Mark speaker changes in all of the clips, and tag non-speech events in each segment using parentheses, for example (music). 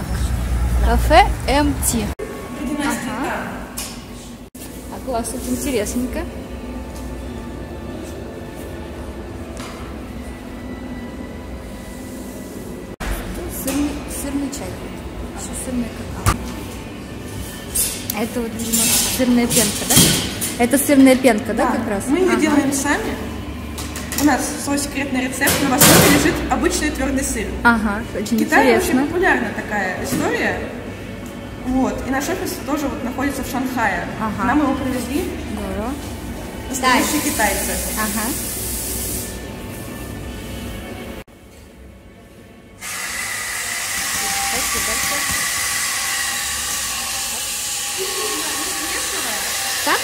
Speaker 1: Так, кафе МТ. Ага. А класс, тут интересненько. Сырный, сырный чай. Еще сырный какао. Это вот, видимо, сырная пенка, да? Это сырная пенка, да, как раз?
Speaker 2: Мы ее
Speaker 1: Ага.
Speaker 2: делаем сами. У нас свой секретный рецепт, но в основе лежит обычный твердый сыр.
Speaker 1: Ага, очень
Speaker 2: В Китае очень
Speaker 1: интересно.
Speaker 2: популярна такая история. Вот. И наш офис тоже вот находится в Шанхае.
Speaker 1: Ага.
Speaker 2: Нам его привезли
Speaker 1: Здорово.
Speaker 2: настоящие китайцы.
Speaker 1: Ага. Так,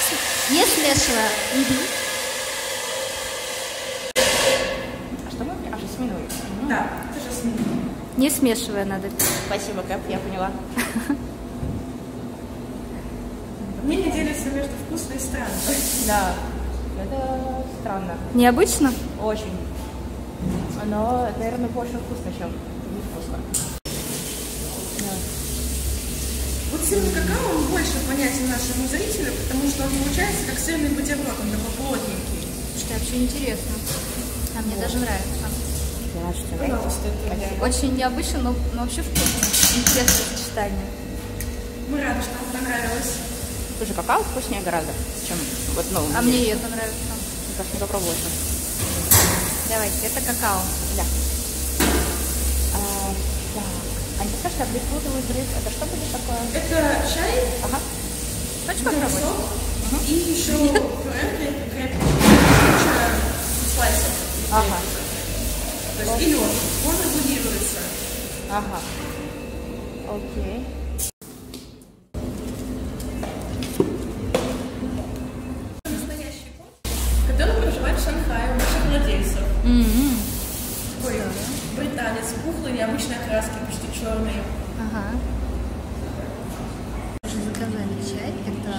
Speaker 1: не смешивая.
Speaker 3: А что мы? А, жасминовый.
Speaker 2: Да, это жасмин.
Speaker 1: Не смешивая надо.
Speaker 3: Спасибо, Кэп, я поняла. (laughs)
Speaker 2: Мнение делится между вкусной и странной. (laughs)
Speaker 3: Да, это странно.
Speaker 1: Необычно?
Speaker 3: Очень. Но, наверное, больше вкусно, чем невкусно.
Speaker 2: Вот сырный какао, он больше понятен нашему зрителю, потому что он получается как сырный бутерброд, он такой плотненький.
Speaker 1: Что вообще интересно. А мне даже нравится.
Speaker 2: Пожалуйста, это-
Speaker 1: Очень необычно, но, но вообще вкусно. Интересное сочетание.
Speaker 2: Мы рады, что вам понравилось.
Speaker 3: Слушай, какао вкуснее гораздо, чем вот, ну,
Speaker 1: А мне это нравится.
Speaker 3: Мне кажется, попробовала сейчас.
Speaker 1: Давайте, это какао.
Speaker 3: Да. А, так. Анечка, что бисквитовый взрыв, это что будет такое?
Speaker 2: Это чай,
Speaker 3: Ага.
Speaker 1: Хочешь попробовать?
Speaker 2: сок и еще пюре крепкий. Куча слайсов.
Speaker 3: Ага.
Speaker 2: То есть и лед. Он регулируется.
Speaker 3: Ага. Окей.
Speaker 2: Настоящий кот, Шанхае у наших владельцев. Такой британец, пухлый, необычной окраски, почти черный.
Speaker 1: Ага. Уже заказали чай. Это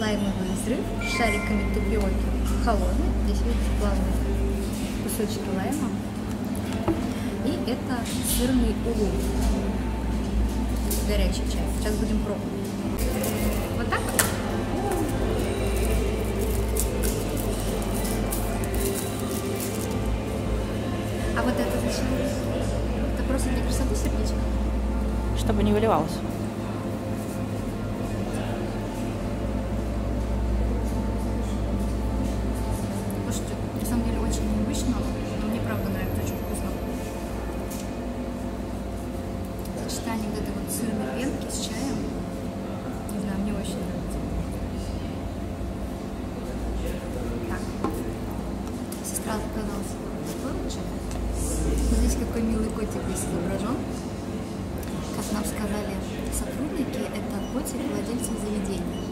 Speaker 1: лаймовый взрыв с шариками тапиоки. Холодный. Здесь видите плавные кусочки лайма. И это сырный улун. Горячий чай. Сейчас будем пробовать. Вот так? А вот это зачем? Это просто для красоты сердечко?
Speaker 3: Чтобы не выливалось.
Speaker 1: Здесь какой милый котик здесь изображен. Как нам сказали сотрудники, это котик владельца заведения.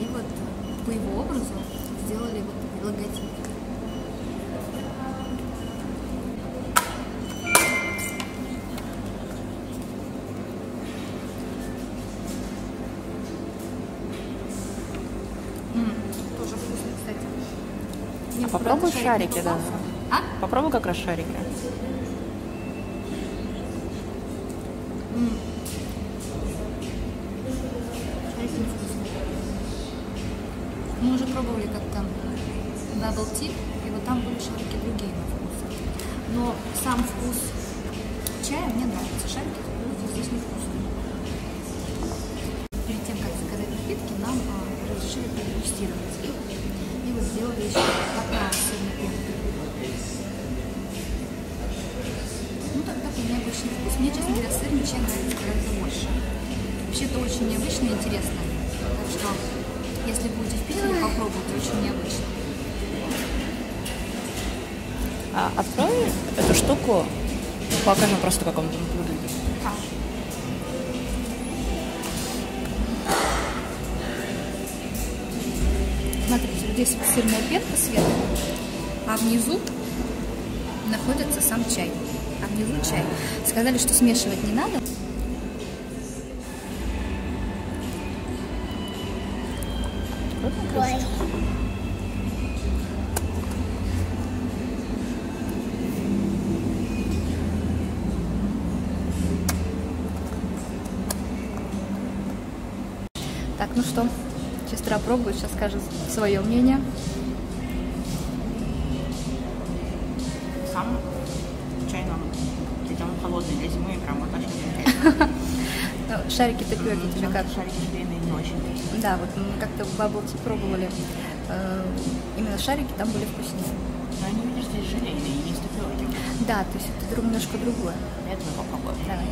Speaker 1: И вот по его образу сделали вот логотип. М, Тоже вкусно, кстати. Мне
Speaker 3: Попробуй шарики,
Speaker 1: не
Speaker 3: да.
Speaker 1: А?
Speaker 3: Попробуй как раз шарики.
Speaker 1: Шарики Bubble Tea, и вот там были шарики другие на вкус. Но сам вкус чая мне нравится. Шарики здесь невкусные. Перед тем, как заказать напитки, нам а, разрешили продегустировать. И вот сделали еще какао с сырной пенкой. Ну, так, такой необычный вкус. Мне, честно говоря, сырный чай нравится гораздо больше. Вообще это очень необычно и интересно. Так что, если будете в Питере, попробуйте, очень необычно.
Speaker 3: А, открой эту штуку, покажем просто, как он выглядит.
Speaker 1: Смотрите, здесь сырная пенка сверху, а внизу находится сам чай. А внизу чай. Сказали, что смешивать не надо. Так, ну что, сестра пробует, сейчас скажет свое мнение.
Speaker 3: Сам чай нам причем холодный для зимы, прям вот очень. (laughs)
Speaker 1: Ну, Шарики тапиоки тебе как?
Speaker 3: Шарики желейные не очень.
Speaker 1: Да, вот мы как-то в Tea пробовали. э, Именно шарики там были вкуснее.
Speaker 3: Но они, видишь, здесь желейные, не тапиоки.
Speaker 1: Да, то есть это немножко другое.
Speaker 3: Это мы попробуем.
Speaker 1: Давай.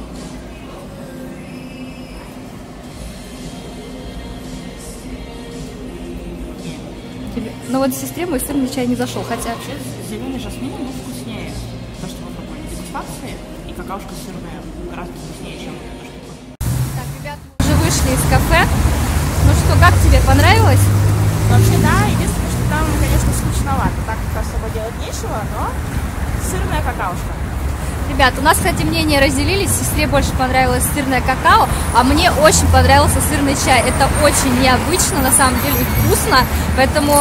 Speaker 1: Тебе- Ну вот сестре мой сырный чай не зашел, хотя
Speaker 3: Вообще, зеленый жасмин, ну, вкуснее. То, что мы пробовали дегустации, и какаушка сырная гораздо вкуснее, чем эта штука.
Speaker 1: Так, ребят, мы уже вышли из кафе. Ну что, как тебе, понравилось?
Speaker 3: Вообще, да, единственное, что там, конечно, скучновато, так как особо делать нечего, но сырная какаушка.
Speaker 1: Ребят, у нас, кстати, мнения разделились. Сестре больше понравилось сырное какао, а мне очень понравился сырный чай. Это очень необычно, на самом деле, и вкусно. Поэтому,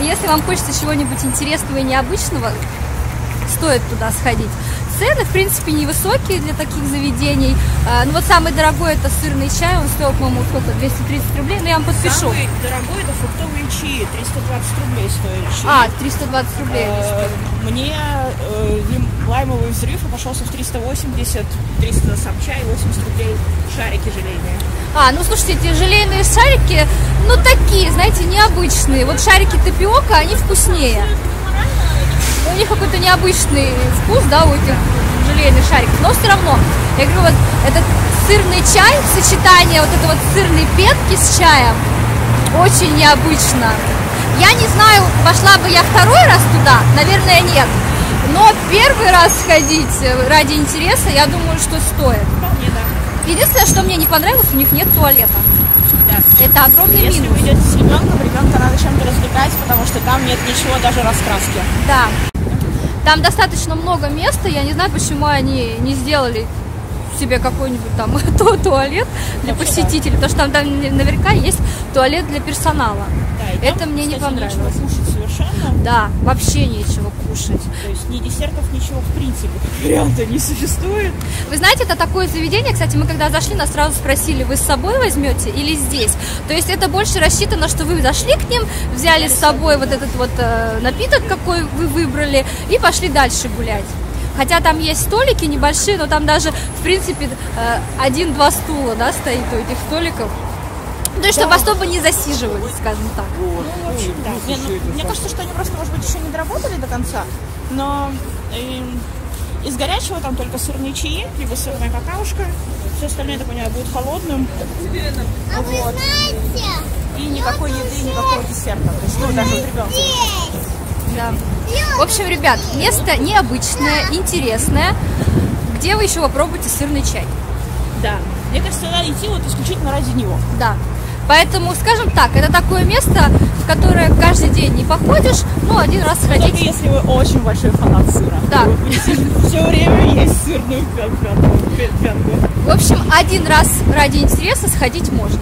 Speaker 1: если вам хочется чего-нибудь интересного и необычного, стоит туда сходить. Цены, в принципе, невысокие для таких заведений. А, Ну вот самый дорогой это сырный чай, он стоил, по-моему, сколько, 230 рублей, но я вам подпишу.
Speaker 3: Самый дорогой это фруктовые чаи, 320 рублей стоили чаи.
Speaker 1: А, 320 рублей.
Speaker 3: Мне э, лаймовый взрыв обошелся в 380, 300 сам чай, 80 рублей шарики желейные.
Speaker 1: А, ну слушайте, эти желейные шарики, ну такие, знаете, необычные. Вот шарики тапиока, они вкуснее. У них какой-то необычный вкус, да, у этих желейных шариков. Но все равно, я говорю, вот этот сырный чай, сочетание вот этой вот сырной петки с чаем, очень необычно. Я не знаю, пошла бы я второй раз туда, наверное, нет. Но первый раз сходить э, ради интереса, я думаю, что стоит.
Speaker 3: Вполне, да.
Speaker 1: Единственное, что мне не понравилось, у них нет туалета.
Speaker 3: Да.
Speaker 1: Это огромный
Speaker 3: Если
Speaker 1: минус.
Speaker 3: вы идете с ребенком, ребенка надо чем-то развлекать, потому что там нет ничего, даже раскраски.
Speaker 1: Да. Там достаточно много места. Я не знаю, почему они не сделали себе какой-нибудь там (laughs) ту- туалет для посетителей, потому что там, там наверняка есть туалет для персонала.
Speaker 3: Да, там,
Speaker 1: Это мне не
Speaker 3: кстати,
Speaker 1: понравилось.
Speaker 3: нечего кушать совершенно.
Speaker 1: Да, вообще нечего кушать.
Speaker 3: То есть ни десертов, ничего в принципе. Варианта не существует.
Speaker 1: Вы знаете, это такое заведение, кстати, мы когда зашли, нас сразу спросили, вы с собой возьмете или здесь? То есть это больше рассчитано, что вы зашли к ним, взяли с собой вот этот вот э, напиток, какой вы выбрали, и пошли дальше гулять. Хотя там есть столики небольшие, но там даже, в принципе, э, один-два стула, да, стоит у этих столиков. Ну, То есть, чтобы особо не засиживались, скажем так.
Speaker 3: В общем, да. Не, ну, мне кажется, что они просто, может быть, еще не доработали до конца, но эм, из горячего там только сырные чаи, либо сырная какаушка. Все остальное, я так понимаю, будет холодным. Вот. И никакой еды, никакого десерта. То есть, ну, даже вот ребенку.
Speaker 1: Да. В общем, ребят, место необычное, интересное. Где вы еще попробуете сырный чай?
Speaker 3: Да. Мне кажется, надо идти вот исключительно ради него.
Speaker 1: Да. Поэтому, скажем так, это такое место, в которое каждый день не походишь, но один раз
Speaker 3: Только
Speaker 1: сходить.
Speaker 3: если вы очень большой фанат сыра.
Speaker 1: Да.
Speaker 3: Вы все время есть сырную пен- пенку. пен- пенку.
Speaker 1: В общем, один раз ради интереса сходить можно.